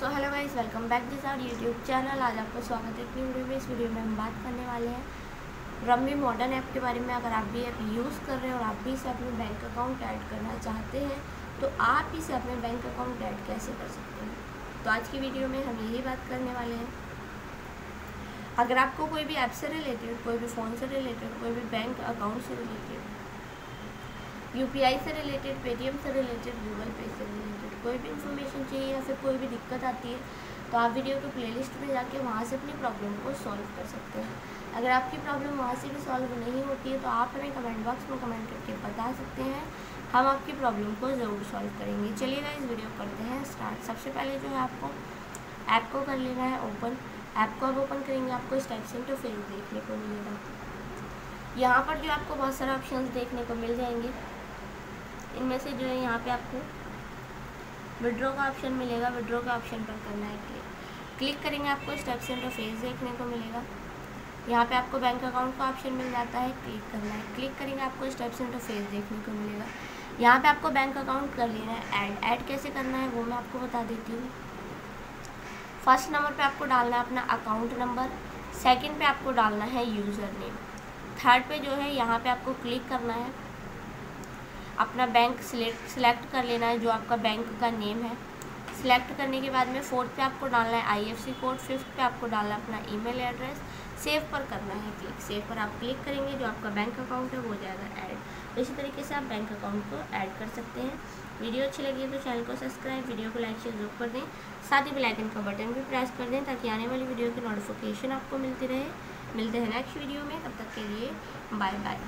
So hello guys welcome back this our YouTube channel आज आपका स्वागत है इतनी वीडियो में इस वीडियो में हम बात करने वाले हैं रमी मॉडर्न ऐप के बारे में। अगर आप भी ऐप यूज़ कर रहे हैं और आप भी इसे अपने बैंक अकाउंट ऐड करना चाहते हैं तो आप इसे अपने बैंक अकाउंट ऐड कैसे कर सकते हैं? तो आज की वीडियो में हम यही बात करने वाले हैं। अगर आपको कोई भी ऐप से रिलेटेड कोई भी फ़ोन से रिलेटेड कोई भी बैंक अकाउंट से रिलेटेड यूपीआई से रिलेटेड पेटीएम से रिलेटेड गूगल पे से रिलेटेड कोई भी इन्फॉर्मेशन चाहिए या फिर कोई भी दिक्कत आती है तो आप वीडियो के प्लेलिस्ट में जाके वहाँ से अपनी प्रॉब्लम को सॉल्व कर सकते हैं। अगर आपकी प्रॉब्लम वहाँ से भी सॉल्व नहीं होती है तो आप हमें कमेंट बॉक्स में कमेंट करके बता सकते हैं। हम आपकी प्रॉब्लम को ज़रूर सॉल्व करेंगे। चलिएगा इस वीडियो करते हैं स्टार्ट सबसे पहले जो है आपको ऐप को कर लेना है ओपन ऐप को अब ओपन करेंगे, आपको इस टाइप से इंटरफेस देखने को मिलेगा। यहाँ पर जो आपको बहुत सारे ऑप्शन देखने को मिल जाएँगे। इनमें से जो है यहाँ पे आपको विड्रॉ का ऑप्शन मिलेगा। विड्रॉ का ऑप्शन पर करना है क्लिक क्लिक करेंगे आपको स्टेप से इंटरफेस देखने को मिलेगा। यहाँ पे आपको बैंक अकाउंट का ऑप्शन मिल जाता है क्लिक करना है। क्लिक करेंगे आपको स्टेप से इंटरफेस देखने को मिलेगा। यहाँ पे आपको बैंक अकाउंट कर लेना है। ऐड ऐड कैसे करना है वो मैं आपको बता देती हूँ। फ़र्स्ट नंबर पे आपको डालना है अपना अकाउंट नंबर सेकंड पे आपको डालना है यूज़र नेम थर्ड पे जो है यहाँ पे आपको क्लिक करना है। अपना बैंक सिलेक्ट कर लेना है, जो आपका बैंक का नेम है। सिलेक्ट करने के बाद में फोर्थ पे आपको डालना है आईएफसी कोड फिफ्थ पे आपको डालना है अपना ईमेल एड्रेस सेव पर करना है क्लिक सेव पर आप क्लिक करेंगे, जो आपका बैंक अकाउंट है, वो जाएगा ऐड तो इसी तरीके से आप बैंक अकाउंट को ऐड कर सकते हैं। वीडियो अच्छी लगी तो चैनल को सब्सक्राइब वीडियो को लाइक शेयर ज़रूर कर दें। साथ ही बेलाइकन का बटन भी प्रेस कर दें, ताकि आने वाली वीडियो की नोटिफिकेशन आपको मिलती रहे। मिलते हैं नेक्स्ट वीडियो में, तब तक के लिए बाय बाय